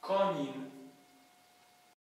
Conin